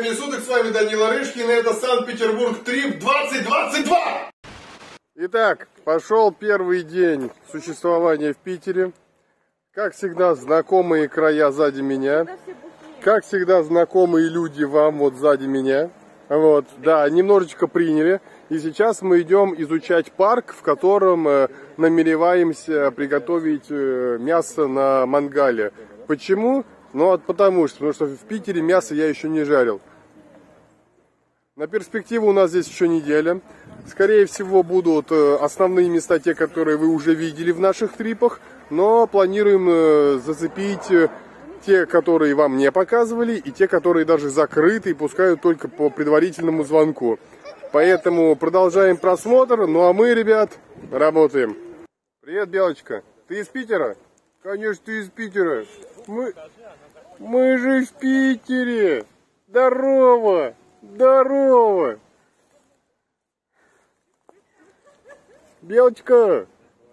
времени суток, с вами Данила Рышкин, и это Санкт-Петербург Трип 2022! Итак, пошел первый день существования в Питере. Как всегда, знакомые края сзади меня. Как всегда, знакомые люди вам вот сзади меня. Вот, да, немножечко приняли. И сейчас мы идем изучать парк, в котором э, намереваемся приготовить э, мясо на мангале. Почему? Ну, вот потому что, потому что в Питере мясо я еще не жарил. На перспективу у нас здесь еще неделя. Скорее всего, будут э, основные места, те, которые вы уже видели в наших трипах. Но планируем э, зацепить э, те, которые вам не показывали, и те, которые даже закрыты и пускают только по предварительному звонку. Поэтому продолжаем просмотр. Ну а мы, ребят, работаем. Привет, Белочка. Ты из Питера? Конечно, ты из Питера. Мы... Мы же в Питере! Здорово! Здорово! Белочка!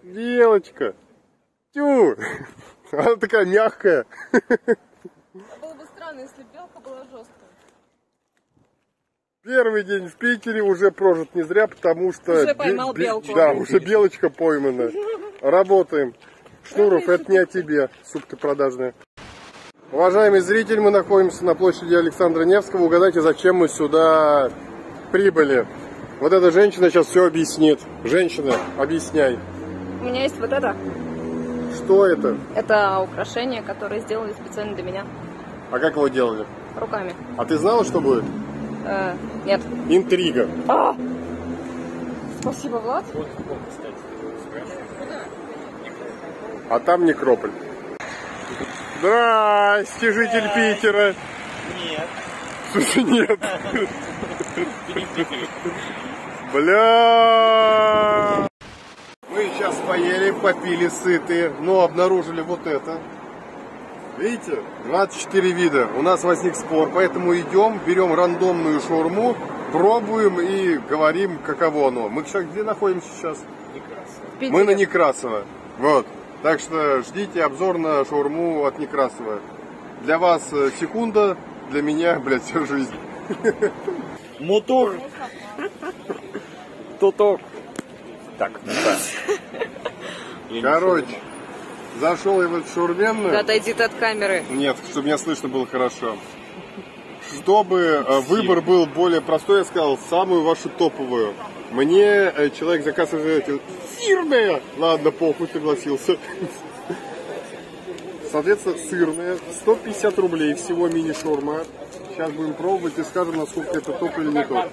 Белочка! Тю! Она такая мягкая. Было бы странно, если белка была жесткая. Первый день в Питере уже прожит не зря, потому что... Уже поймал белку. Да, уже белочка поймана. Работаем. Шнуров, это не о тебе, суп ты продажная. Уважаемый зритель, мы находимся на площади Александра Невского. Угадайте, зачем мы сюда прибыли. Вот эта женщина сейчас все объяснит. Женщина, объясняй. У меня есть вот это. Что это? Это украшение, которое сделали специально для меня. А как его делали? Руками. А ты знала, что будет? Э, нет. Интрига. А! Спасибо, Влад. А там некрополь. Здрасте, житель Питера. Нет. Слушай, нет. Бля. Мы сейчас поели, попили сытые, но обнаружили вот это. Видите? 24 вида. У нас возник спор, поэтому идем, берем рандомную шаурму, пробуем и говорим, каково оно. Мы сейчас где находимся сейчас? Питере. Мы на Некрасово. Вот. Так что ждите обзор на шаурму от Некрасова. Для вас э, секунда, для меня, блядь, вся жизнь. Мотор. Тоток. Так, Короче, зашел я в эту шаурменную. Отойди ты от камеры. Нет, чтобы меня слышно было хорошо. Чтобы э, выбор был более простой, я сказал самую вашу топовую. Мне э, человек заказ ответил, сырная. Ладно, похуй, согласился. Соответственно, сырная, 150 рублей всего мини-шаурма. Сейчас будем пробовать и скажем, насколько это топ или не топ.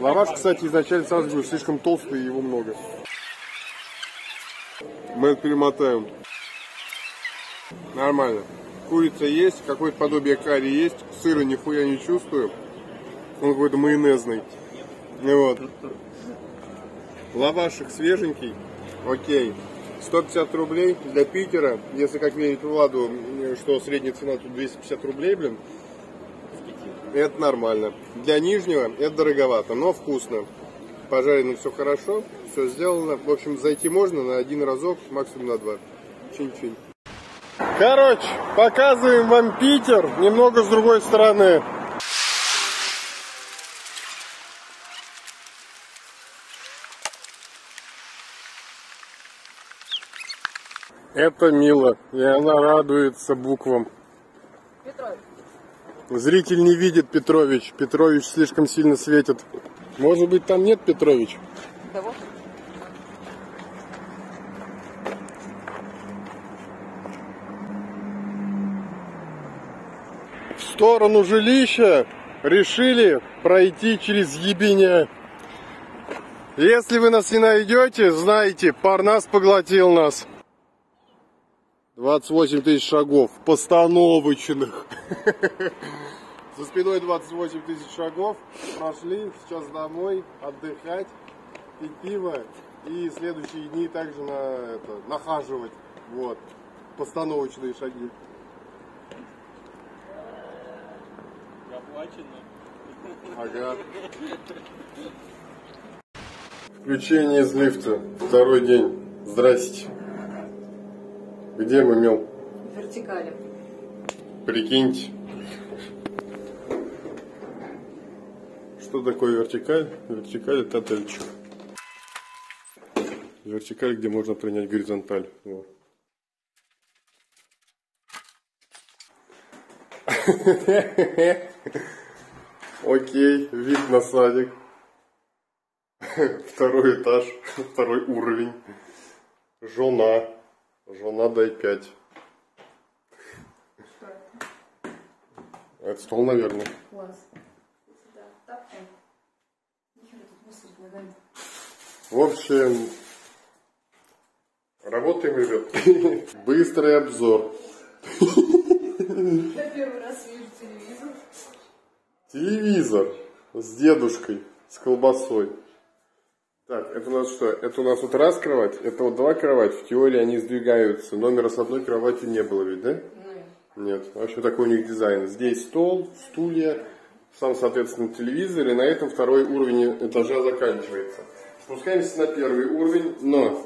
Лаваш, кстати, изначально сразу говорю, слишком толстый, и его много. Мы это перемотаем. Нормально. Курица есть, какое-то подобие карри есть, сыра нихуя не чувствую. Он какой-то майонезный. Ну Вот. Лавашик свеженький. Окей. 150 рублей для Питера. Если как верить Владу, что средняя цена тут 250 рублей, блин. Это нормально. Для Нижнего это дороговато, но вкусно. Пожарено все хорошо, все сделано. В общем, зайти можно на один разок, максимум на два. Чин-чин. Короче, показываем вам Питер немного с другой стороны. Это мило, и она радуется буквам. Петрович. Зритель не видит Петрович. Петрович слишком сильно светит. Может быть, там нет Петрович? Вот. В сторону жилища решили пройти через ебеня. Если вы нас не найдете, знайте, Парнас поглотил нас. 28 тысяч шагов постановочных. За спиной 28 тысяч шагов. Прошли, сейчас домой, отдыхать, пить пиво. И следующие дни также на это, нахаживать. Вот. Постановочные шаги. Оплачено. Ага. Включение из лифта. Второй день. Здрасте. Где мы, Мел? В вертикали. Прикиньте. что такое вертикаль? Вертикаль это отельчик. Вертикаль, где можно принять горизонталь. Вот. Окей, вид на садик. Второй этаж, второй уровень. Жена. Жена дай пять. Это стол, наверное. Класс. В общем, работаем, ребят. Быстрый обзор. Я первый раз вижу телевизор. Телевизор с дедушкой, с колбасой. Так, это у нас что? Это у нас вот раз кровать, это вот два кровать. В теории они сдвигаются. Номера с одной кроватью не было ведь, да? Нет. Вообще такой у них дизайн. Здесь стол, стулья, сам, соответственно, телевизор, и на этом второй уровень этажа заканчивается. Спускаемся на первый уровень, но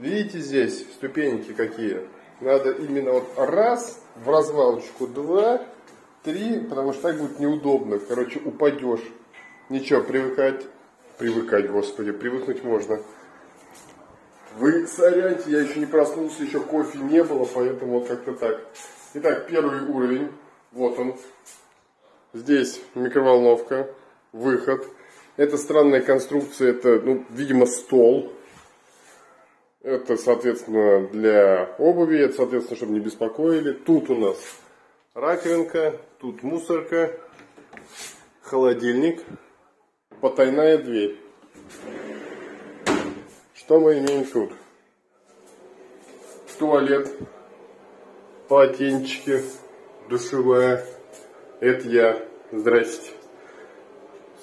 видите здесь ступеньки какие? Надо именно вот раз в развалочку, два, три, потому что так будет неудобно. Короче, упадешь. Ничего, привыкать. Привыкать, господи, привыкнуть можно. Вы соряньте, я еще не проснулся, еще кофе не было, поэтому вот как-то так. Итак, первый уровень. Вот он. Здесь микроволновка, выход. Это странная конструкция, это, ну, видимо, стол. Это, соответственно, для обуви, это, соответственно, чтобы не беспокоили. Тут у нас раковинка, тут мусорка, холодильник, потайная дверь. Что мы имеем тут? Туалет, полотенчики, душевая. Это я. Здрасте.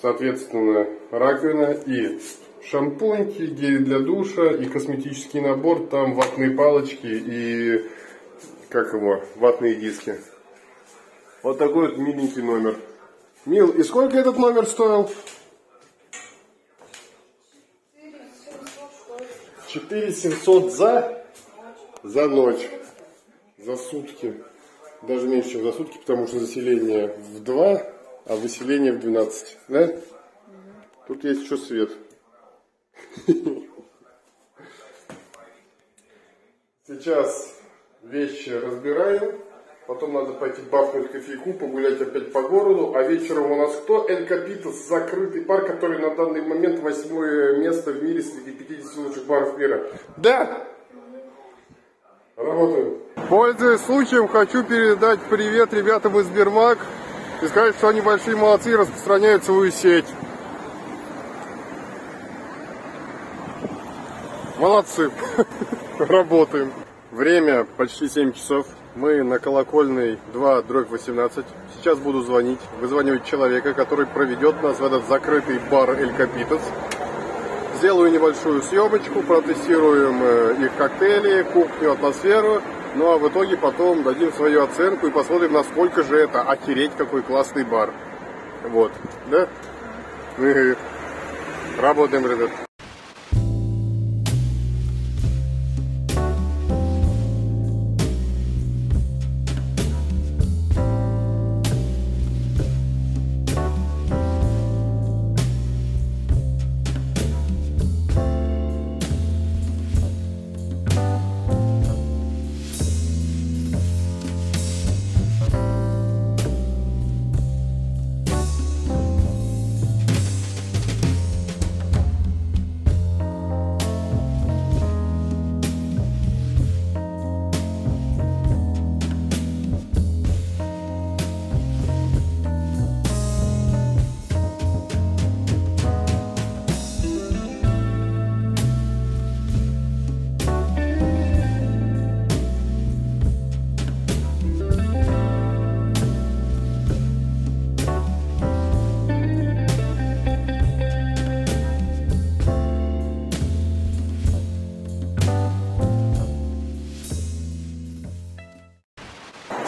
Соответственно, раковина и шампуньки, гель для душа и косметический набор. Там ватные палочки и, как его, ватные диски. Вот такой вот миленький номер. Мил, и сколько этот номер стоил? 4700 за? За ночь. За сутки. Даже меньше, чем за сутки, потому что заселение в 2, а выселение в 12. Да? Тут есть еще свет. Сейчас вещи разбираем. Потом надо пойти бахнуть кофейку, погулять опять по городу. А вечером у нас кто? Эль закрытый бар, который на данный момент восьмое место в мире среди 50 лучших баров мира. Да! Работаем. Пользуясь случаем, хочу передать привет ребятам из Сбермак и сказать, что они большие молодцы и распространяют свою сеть. Молодцы. Работаем. Время почти 7 часов. Мы на колокольной 2 дробь 18. Сейчас буду звонить, вызванивать человека, который проведет нас в этот закрытый бар Эль Капитас. Сделаю небольшую съемочку, протестируем э, их коктейли, кухню, атмосферу. Ну а в итоге потом дадим свою оценку и посмотрим, насколько же это охереть какой классный бар. Вот, да? Работаем, ребят.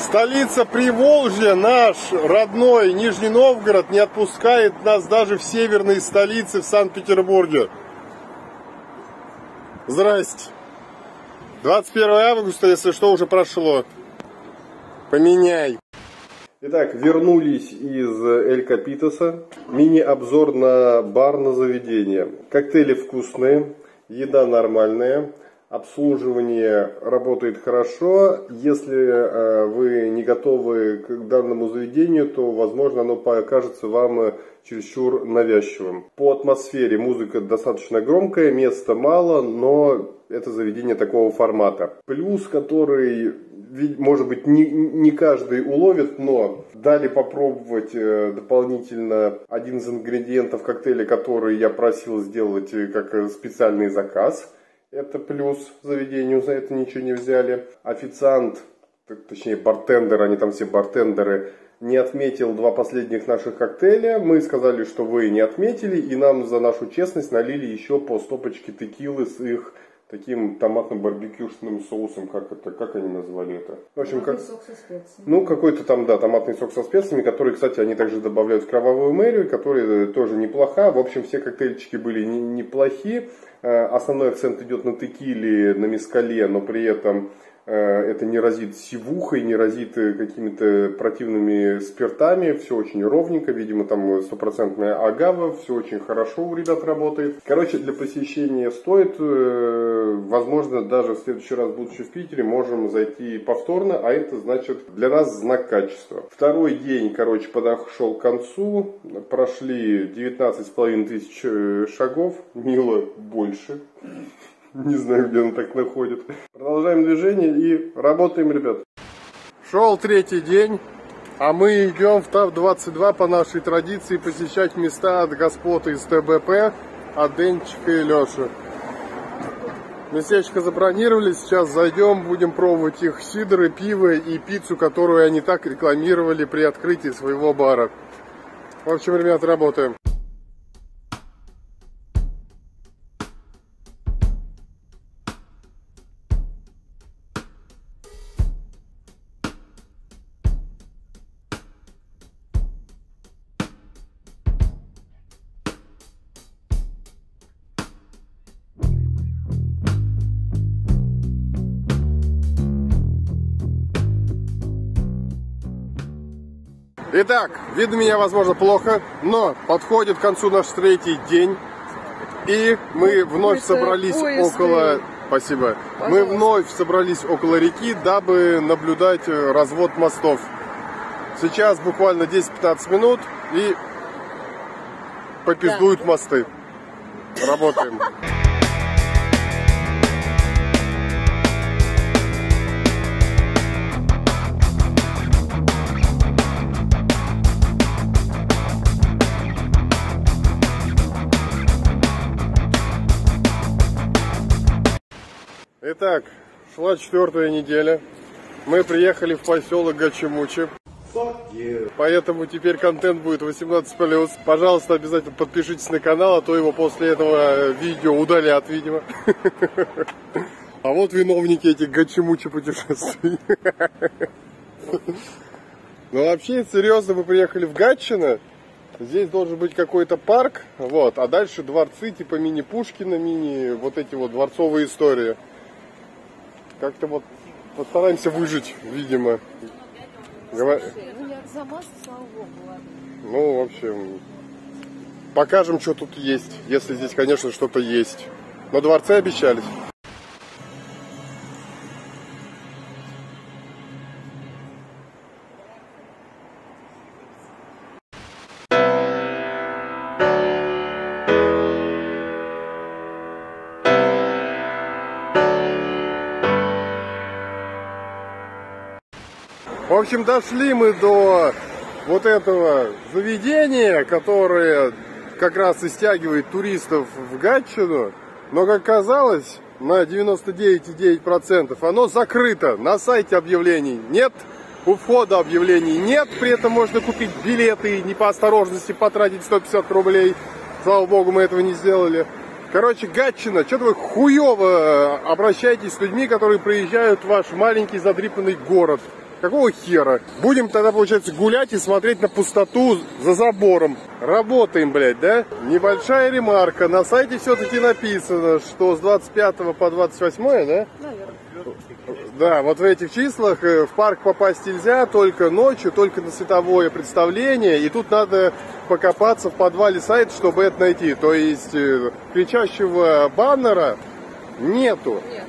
Столица Приволжья, наш родной Нижний Новгород, не отпускает нас даже в северные столицы в Санкт-Петербурге. Здрасте. 21 августа, если что, уже прошло. Поменяй. Итак, вернулись из Эль Капитоса. Мини-обзор на бар на заведение. Коктейли вкусные, еда нормальная. Обслуживание работает хорошо. Если э, вы не готовы к данному заведению, то, возможно, оно покажется вам э, чересчур навязчивым. По атмосфере музыка достаточно громкая, места мало, но это заведение такого формата. Плюс, который, может быть, не, не каждый уловит, но дали попробовать э, дополнительно один из ингредиентов коктейля, который я просил сделать как специальный заказ – это плюс заведению, за это ничего не взяли. Официант, точнее бартендер, они там все бартендеры, не отметил два последних наших коктейля. Мы сказали, что вы не отметили, и нам за нашу честность налили еще по стопочке текилы с их таким томатным барбекюшным соусом, как это, как они назвали это? В общем, как... сок со специями. Ну, какой-то там, да, томатный сок со специями, который, кстати, они также добавляют в кровавую мэрию, который тоже неплоха. В общем, все коктейльчики были неплохие. Э, основной акцент идет на текиле, на мискале, но при этом э, это не разит сивухой, не разит э, какими-то противными спиртами, все очень ровненько, видимо там стопроцентная агава, все очень хорошо у ребят работает. Короче, для посещения стоит, возможно, даже в следующий раз, будучи в Питере, можем зайти повторно, а это значит для нас знак качества. Второй день, короче, подошел к концу, прошли 19,5 тысяч шагов, мило больше. Не знаю, где он так находит. Продолжаем движение и работаем, ребят. Шел третий день, а мы идем в ТАП-22 по нашей традиции посещать места от господ из ТБП, от Денчика и Леши. Местечко забронировали, сейчас зайдем, будем пробовать их сидры, пиво и пиццу, которую они так рекламировали при открытии своего бара. В общем, ребят, работаем. Итак, видно меня, возможно, плохо, но подходит к концу наш третий день. И мы вновь собрались около... Спасибо. Мы вновь собрались около реки, дабы наблюдать э, развод мостов. Сейчас буквально 10-15 минут и попиздуют мосты. Работаем. Итак, шла четвертая неделя. Мы приехали в поселок Гачемучи. Поэтому теперь контент будет 18+. Пожалуйста, обязательно подпишитесь на канал, а то его после этого видео удалят, видимо. А вот виновники этих гачемучи путешествий. Ну вообще, серьезно, мы приехали в Гатчино. Здесь должен быть какой-то парк, вот, а дальше дворцы типа мини-Пушкина, мини вот эти вот дворцовые истории как-то вот постараемся выжить, видимо. Говор... ну я за массу, слава богу, ладно. Ну, в общем, покажем, что тут есть, если здесь, конечно, что-то есть. Но дворцы обещались. Общем, дошли мы до вот этого заведения, которое как раз и стягивает туристов в Гатчину. Но, как казалось, на 99,9% оно закрыто. На сайте объявлений нет, у входа объявлений нет. При этом можно купить билеты и не по осторожности потратить 150 рублей. Слава богу, мы этого не сделали. Короче, Гатчина, что-то вы хуево обращаетесь с людьми, которые приезжают в ваш маленький задрипанный город. Какого хера? Будем тогда, получается, гулять и смотреть на пустоту за забором. Работаем, блядь, да? Небольшая ремарка. На сайте все-таки написано, что с 25 по 28, да? Наверное. Да, вот в этих числах э, в парк попасть нельзя только ночью, только на световое представление. И тут надо покопаться в подвале сайта, чтобы это найти. То есть э, кричащего баннера нету. Нет.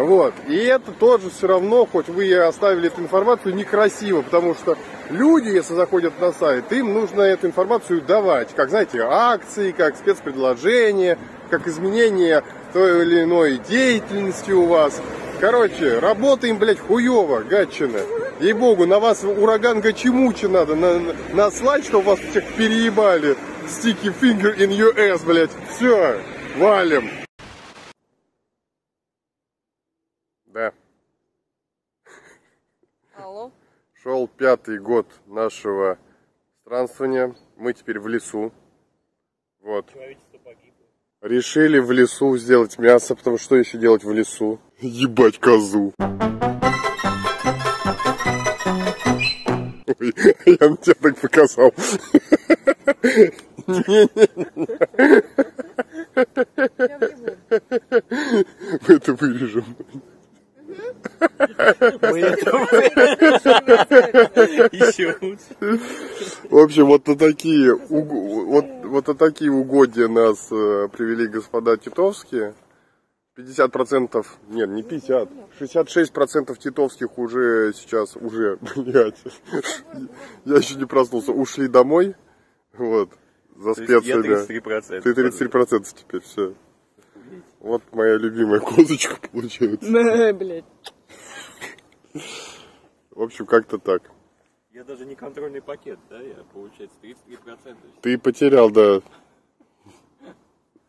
Вот. И это тоже все равно, хоть вы и оставили эту информацию, некрасиво, потому что люди, если заходят на сайт, им нужно эту информацию давать. Как, знаете, акции, как спецпредложения, как изменение той или иной деятельности у вас. Короче, работаем, блядь, хуево, гатчина. Ей-богу, на вас ураган Гачимучи надо на, на, наслать, чтобы вас всех переебали. Sticky finger in US, блядь. Все, валим. Да. Алло. Шел пятый год нашего странствования. Мы теперь в лесу. Вот. Решили в лесу сделать мясо, потому что еще делать в лесу? Ебать козу. Ой, я на тебя так показал. Мы это вырежем. Еще лучше. В общем, вот на такие, вот, вот на такие угодья нас э, привели господа титовские. 50%, нет, не 50, 66% титовских уже сейчас, уже, блядь, я еще не проснулся, ушли домой, вот, за специями. 33%. Ты 33% теперь, все. Вот моя любимая козочка получается. Блять. В общем, как-то так. Я даже не контрольный пакет, да? Я, получается, 33%. Ты потерял, да,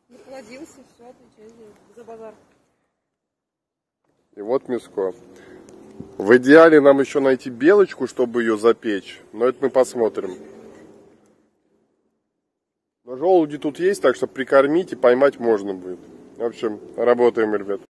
Наплодился, все, отвечай за базар. И вот мяско. В идеале нам еще найти белочку, чтобы ее запечь. Но это мы посмотрим. Но желуди тут есть, так что прикормить и поймать можно будет. В общем, работаем, ребят.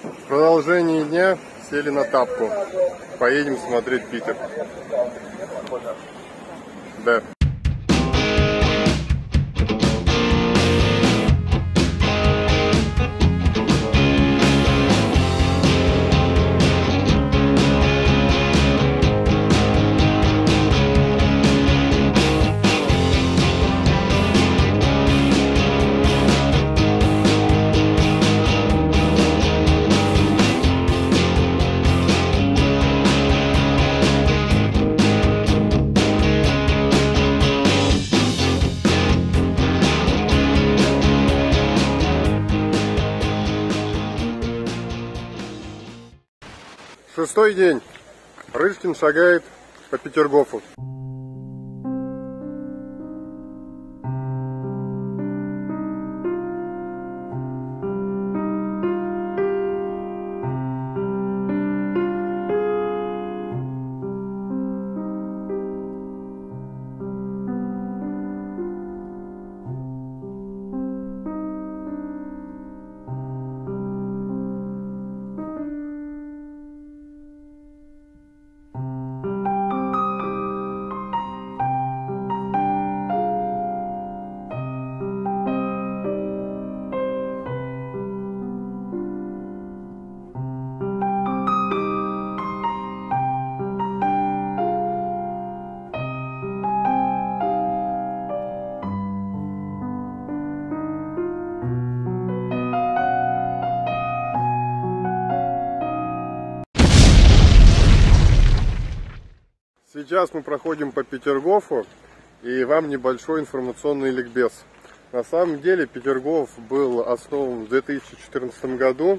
В продолжении дня сели на тапку. Поедем смотреть Питер. Да. Шестой день. Рыжкин шагает по Петергофу. Сейчас мы проходим по Петергофу, и вам небольшой информационный ликбез. На самом деле Петергоф был основан в 2014 году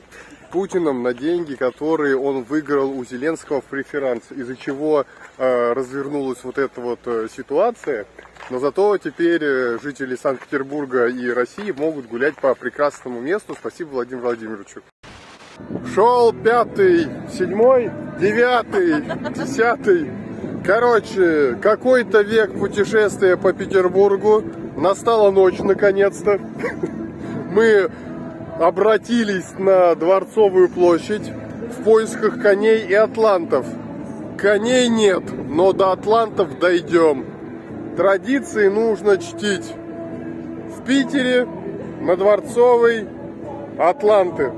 Путиным на деньги, которые он выиграл у Зеленского в преферанс, из-за чего э, развернулась вот эта вот э, ситуация. Но зато теперь э, жители Санкт-Петербурга и России могут гулять по прекрасному месту. Спасибо Владимиру Владимировичу. Шел пятый, седьмой, девятый, десятый. Короче, какой-то век путешествия по Петербургу. настала ночь наконец-то. Мы обратились на Дворцовую площадь в поисках коней и атлантов. Коней нет, но до атлантов дойдем. Традиции нужно чтить. В Питере на Дворцовой Атланты.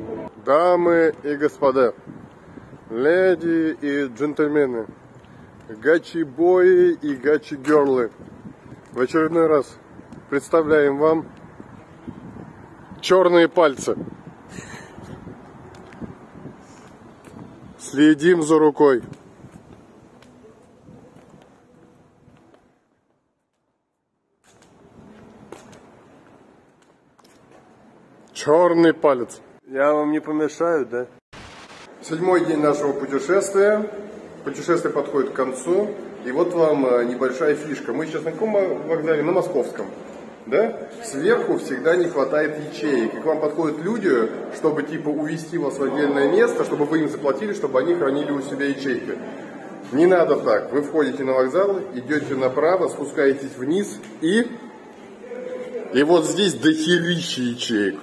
Дамы и господа, леди и джентльмены, гачи-бои и гачи-герлы. В очередной раз представляем вам черные пальцы. Следим за рукой. Черный палец. Я вам не помешаю, да? Седьмой день нашего путешествия. Путешествие подходит к концу. И вот вам э, небольшая фишка. Мы сейчас на каком вокзале? На московском. Да? Сверху всегда не хватает ячеек. И к вам подходят люди, чтобы типа увести вас в отдельное место, чтобы вы им заплатили, чтобы они хранили у себя ячейки. Не надо так. Вы входите на вокзал, идете направо, спускаетесь вниз и... И вот здесь дохерища ячеек.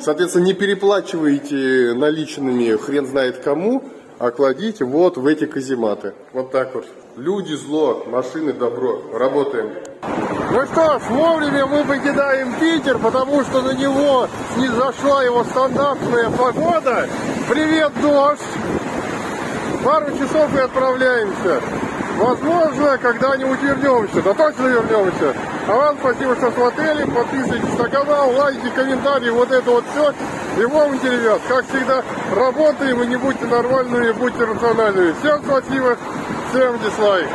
Соответственно, не переплачивайте наличными хрен знает кому, а кладите вот в эти казематы. Вот так вот. Люди зло, машины добро. Работаем. Ну что ж, вовремя мы покидаем Питер, потому что на него не зашла его стандартная погода. Привет, дождь! Пару часов и отправляемся. Возможно, когда-нибудь вернемся, да точно вернемся. А вам спасибо, что смотрели, подписывайтесь на канал, лайки, комментарии, вот это вот все. И помните, ребят, как всегда, работаем и не будьте нормальными, будьте рациональными. Всем спасибо, всем дизлайк.